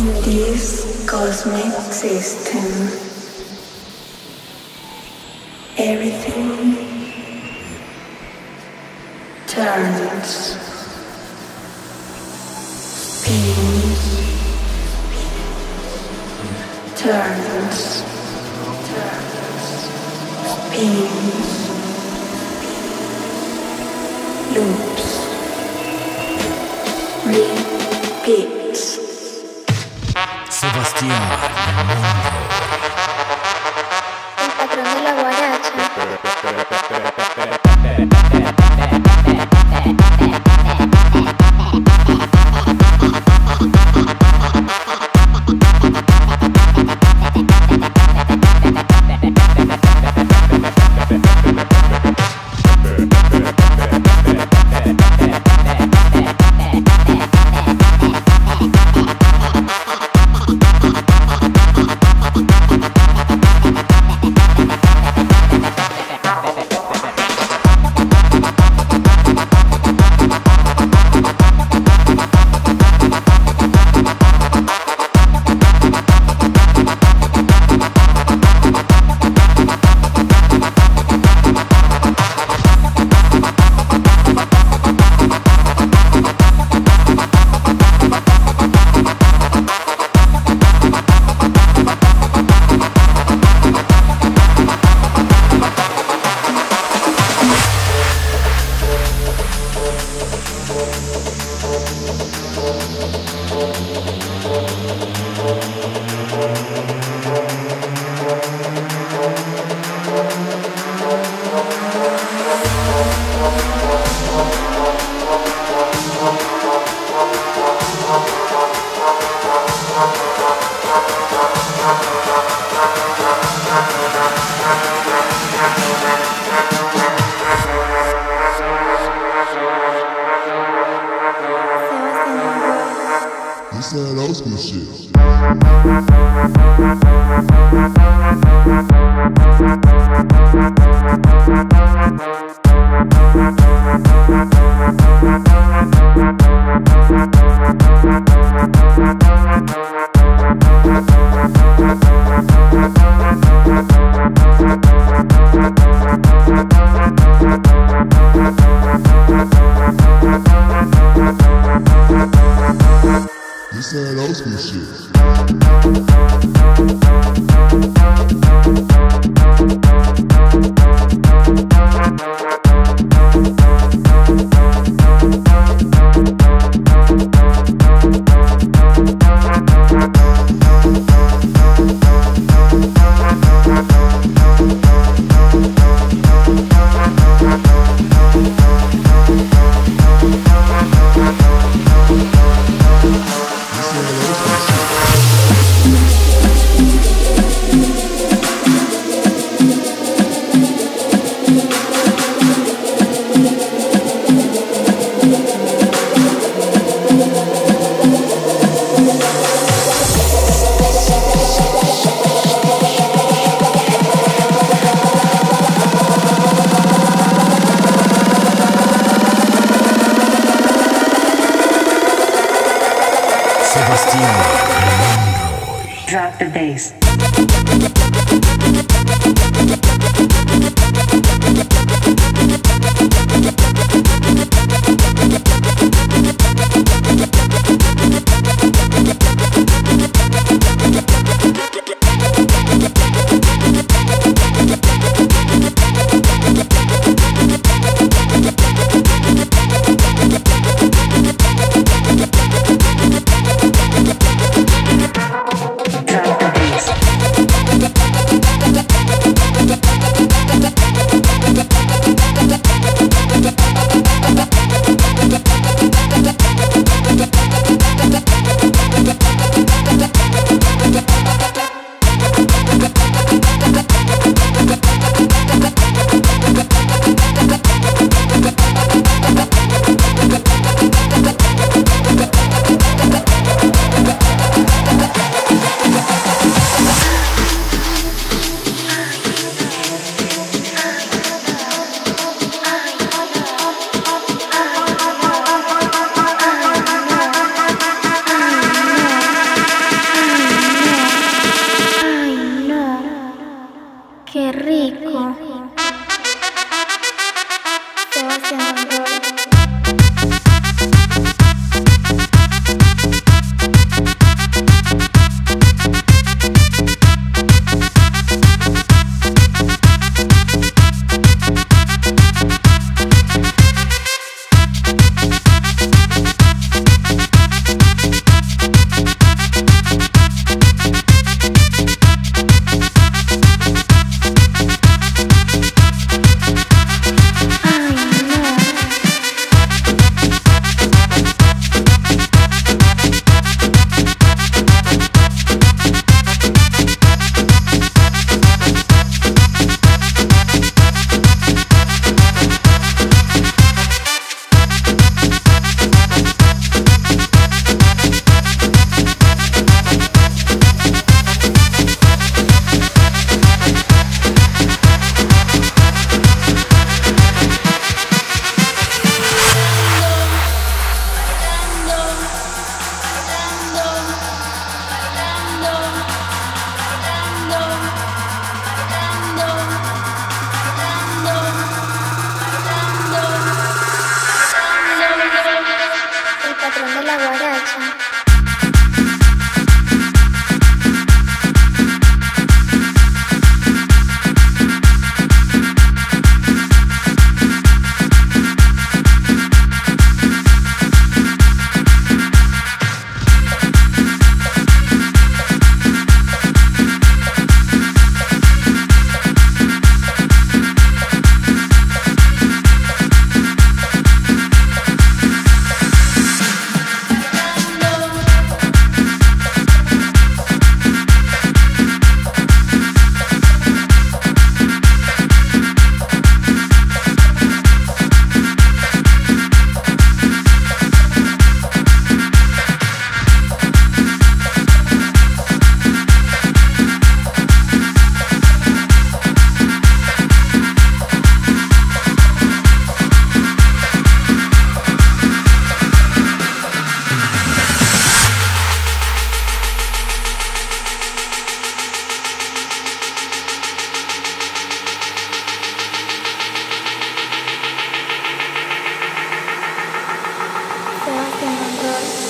In this cosmic system, everything turns, Sebastián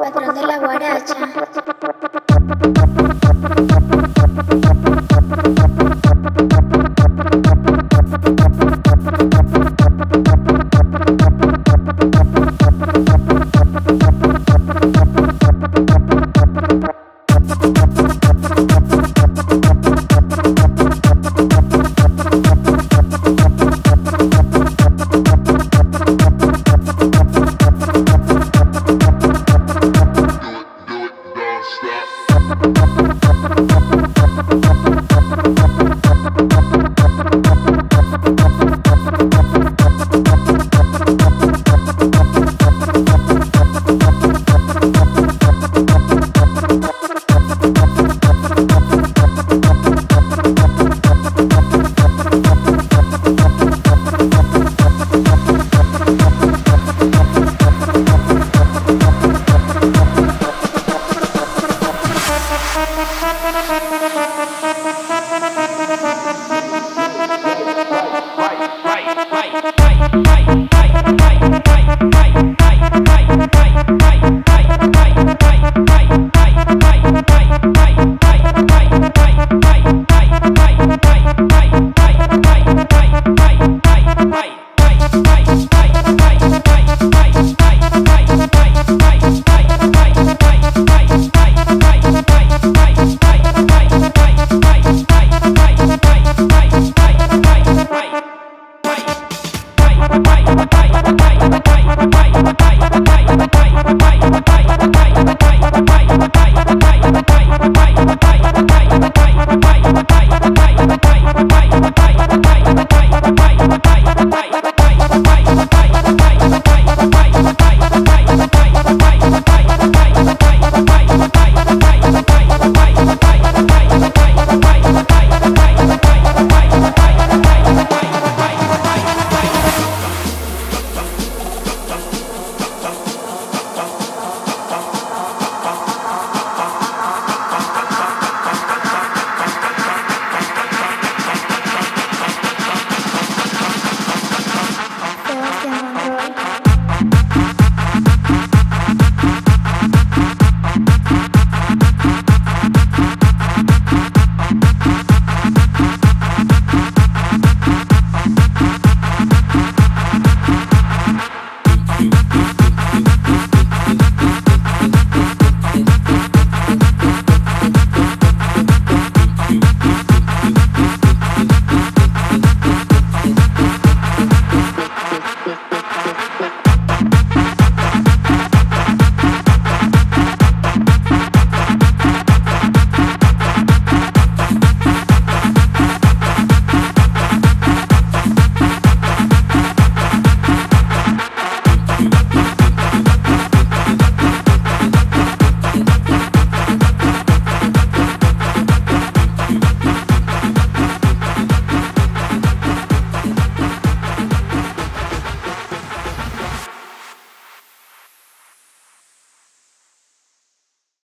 patrón de la guaracha. Thank fight.